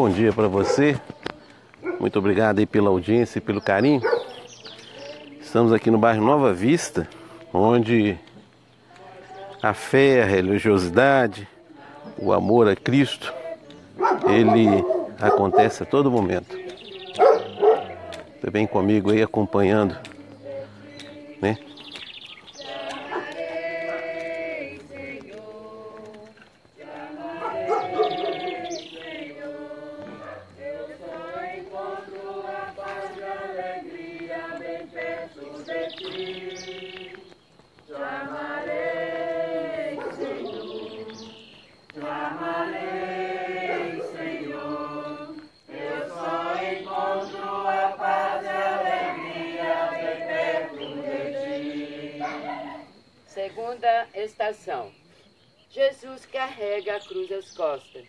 Bom dia para você. Muito obrigado aí pela audiência e pelo carinho. Estamos aqui no bairro Nova Vista, onde a fé, a religiosidade, o amor a Cristo, ele acontece a todo momento. Vem comigo aí acompanhando, né? Segunda estação. Jesus carrega a cruz às costas.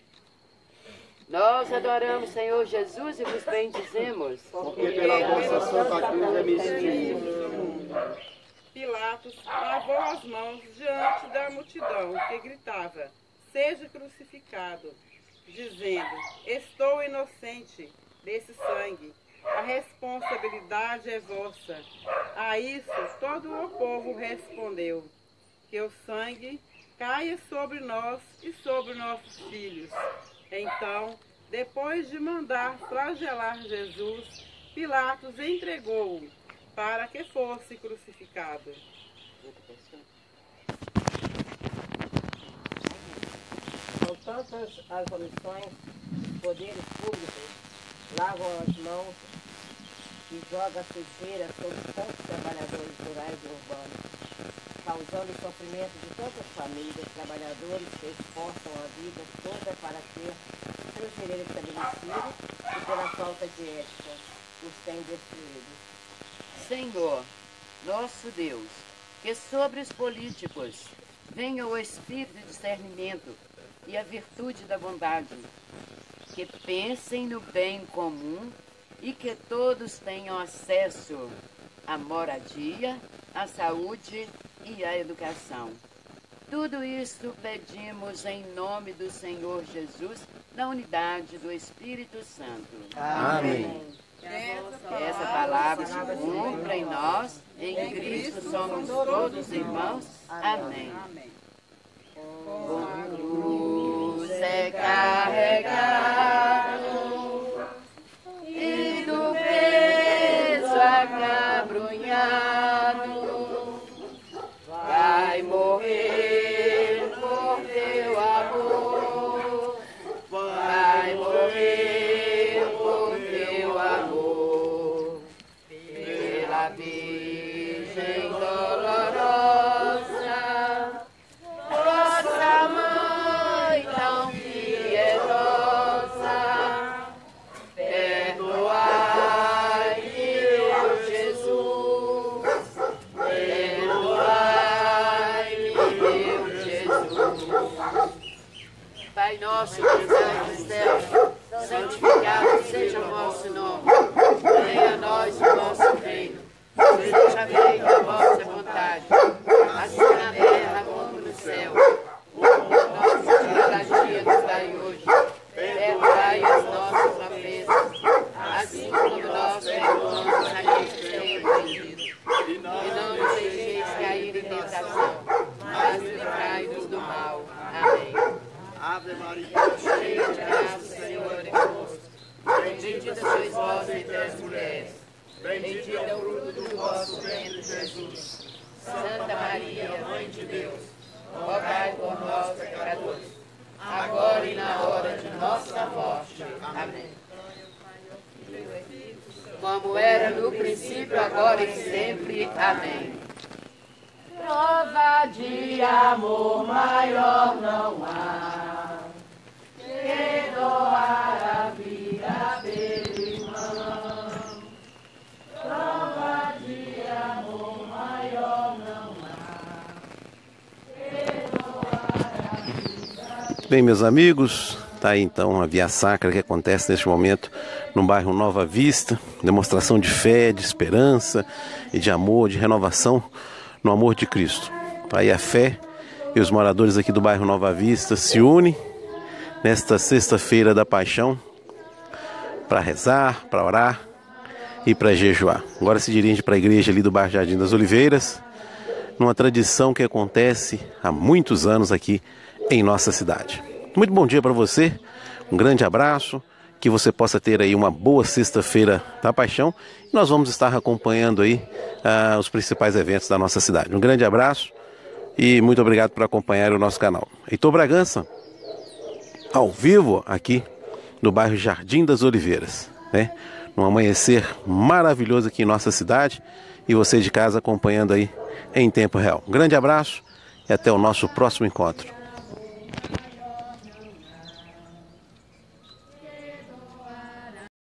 Nós adoramos, Senhor Jesus, e vos bendizemos. Porque pela vossa santa cruz é mistério. Pilatos lavou as mãos diante da multidão que gritava: Seja crucificado, dizendo: Estou inocente desse sangue. A responsabilidade é vossa. A isso todo o povo respondeu: Que o sangue caia sobre nós e sobre nossos filhos. Então, depois de mandar flagelar Jesus, Pilatos entregou-o para que fosse crucificado. São tantas as omissões, poderes públicos lavam as mãos e jogam a sujeira sobre tantos trabalhadores rurais e urbanos, causando o sofrimento de tantas famílias, trabalhadores que esforçam a vida toda para ter seus direitos estabelecidos e pela falta de ética os têm destruídos. Senhor, nosso Deus, que sobre os políticos venha o espírito de discernimento e a virtude da bondade, que pensem no bem comum e que todos tenham acesso à moradia, à saúde e à educação. Tudo isso pedimos em nome do Senhor Jesus, na unidade do Espírito Santo. Amém. Que essa palavra se cumpra em nós, em Cristo somos todos irmãos. Amém. Pai nosso que estás no céu, santificado seja o vosso nome. Venha a nós o vosso reino. Seja feita a vossa vontade, assim na terra como no céu. O pão nosso de cada dia nos dai hoje. Perdoai as nossas ofensas, assim como nós perdoamos a quem nos tem ofendido. E não nos deixeis cair em tentação, mas livrai-nos do mal. Amém. Ave Maria, Cheia de graça, o Senhor é convosco. Bendita sois vós entre as mulheres. Bendito é o fruto do vosso ventre, Jesus. Santa Maria, Mãe de Deus, rogai por nós, pecadores, agora e na hora de nossa morte. Amém. Como era no princípio, agora e sempre. Amém. Prova de amor maior não há Bem, meus amigos, tá aí então a Via Sacra que acontece neste momento no bairro Nova Vista, demonstração de fé, de esperança e de amor, de renovação no amor de Cristo. Tá aí a fé e os moradores aqui do bairro Nova Vista se unem nesta sexta-feira da Paixão para rezar, para orar e para jejuar. Agora se dirige para a igreja ali do bairro Jardim das Oliveiras, numa tradição que acontece há muitos anos aqui em nossa cidade. Muito bom dia para você, um grande abraço, que você possa ter aí uma boa sexta-feira da paixão. Nós vamos estar acompanhando aí uh, os principais eventos da nossa cidade. Um grande abraço e muito obrigado por acompanhar o nosso canal. Heitor Bragança, ao vivo aqui no bairro Jardim das Oliveiras, né? Um amanhecer maravilhoso aqui em nossa cidade e você de casa acompanhando aí em tempo real. Um grande abraço e até o nosso próximo encontro.